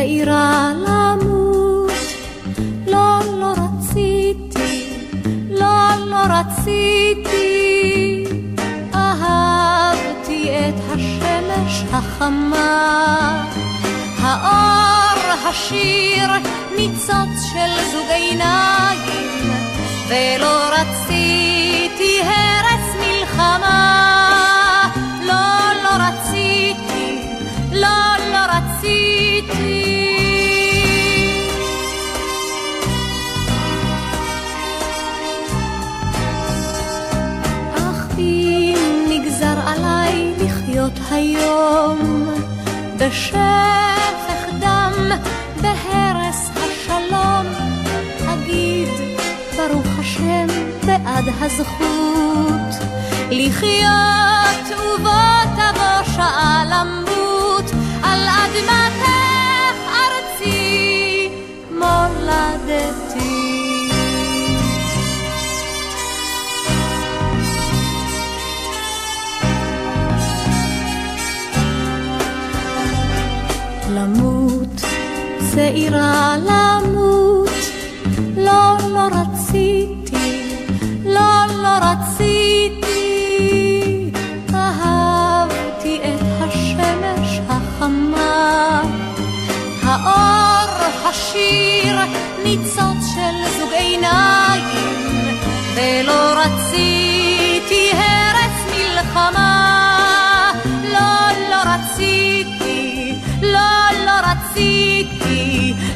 צעירה למות, לא, לא רציתי, לא, לא רציתי, אהבתי את השמש החמה, האור השיר, ניצוץ של זוג עיניים, ולא רציתי עליי לחיות היום בשפך דם, בהרס השלום, אגיד ברוך השם בעד הזכות לחיות ובוא למות, צעירה למות, לא, לא רציתי, לא, לא רציתי, אהבתי את השמש החמה, האור השיר, ניצוץ של זוג עיניים, ולא רציתי לא,